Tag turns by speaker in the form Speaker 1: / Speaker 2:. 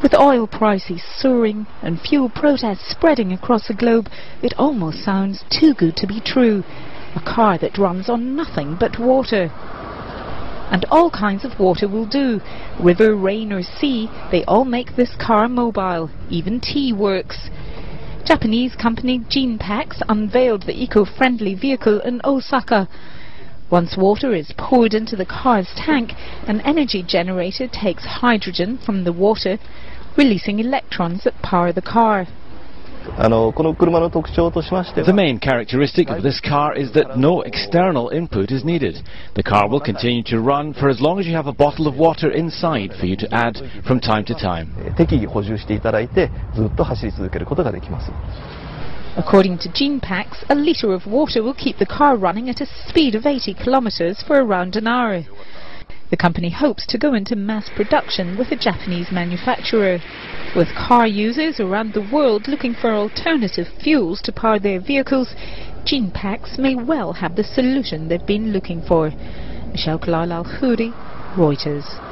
Speaker 1: With oil prices soaring and fuel protests spreading across the globe, it almost sounds too good to be true. A car that runs on nothing but water. And all kinds of water will do. River, rain or sea, they all make this car mobile. Even tea works. Japanese company Genepax unveiled the eco-friendly vehicle in Osaka. Once water is poured into the car's tank, an energy generator takes hydrogen from the water, releasing electrons that power the car.
Speaker 2: The main characteristic of this car is that no external input is needed. The car will continue to run for as long as you have a bottle of water inside for you to add from time to time.
Speaker 1: According to Genepax, a litre of water will keep the car running at a speed of 80 kilometers for around an hour. The company hopes to go into mass production with a Japanese manufacturer. With car users around the world looking for alternative fuels to power their vehicles, Genepax may well have the solution they've been looking for. Michelle Kalal Al Reuters.